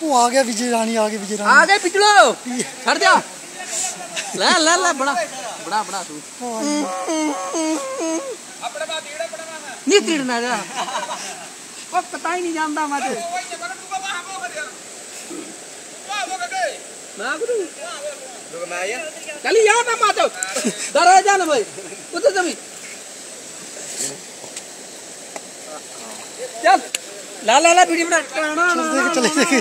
وہ آ تیڑنا جا وہ پتہ ہی نہیں جانتا مجھے میں کروں چلی یہاں پہ ماتو ڈر ہے جانا بھائی ادھر زمین چل لا لا لا ویڈیو بنا چلے دیکھے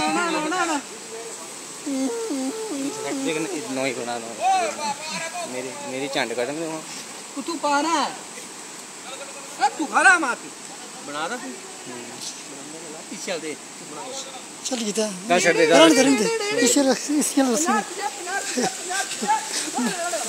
لیکن نو ہی بنا دو میری میری چانڈ کٹ دیں تو پا رہا ہے تو کھڑا مات بنا دا تو پیچھے دے چل گیا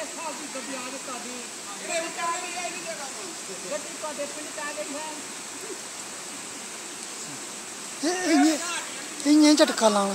کے ساتھ بھی چٹکا لاؤں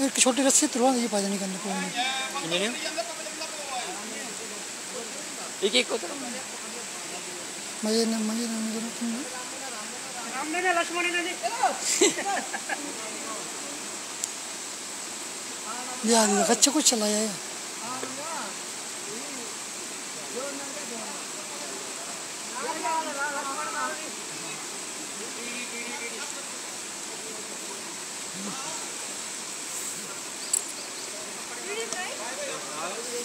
ایک چھوٹی رسی تروا یہ پائدہ نہیں کرنے پڑے ایک ایک ہوتا مجھے نہ مجھے نہ مجھے نہ لکشمن یہ اچھا کچھ چلایا ہے Thank.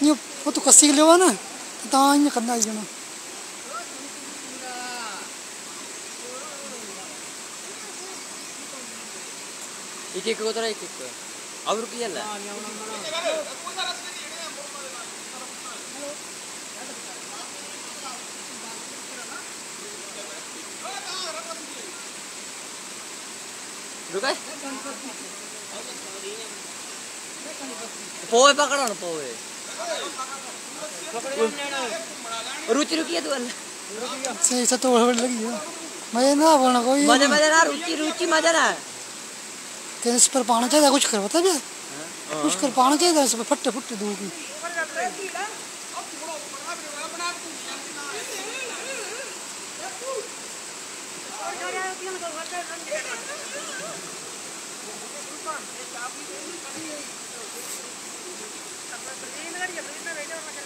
Nyo, oto kasilyo na. Tataan niya kanay yun. Ikik ko tara ikik ko. Avru ki yalla. Rukay. Poe pakarano poe. توڑے لگے مزے نہیں بولنا تو اس پر پا چاہیے کچھ کر پتا نہیں کچھ کر پا چاہیے پٹے دور بھی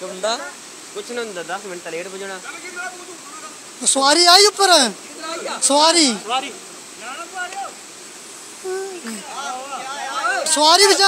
بندہ کچھ نہیں ہوتا دس منٹ لےٹ پہجنا سواری آئی سواری ਸਵਾਰੀ ਵਿੱਚ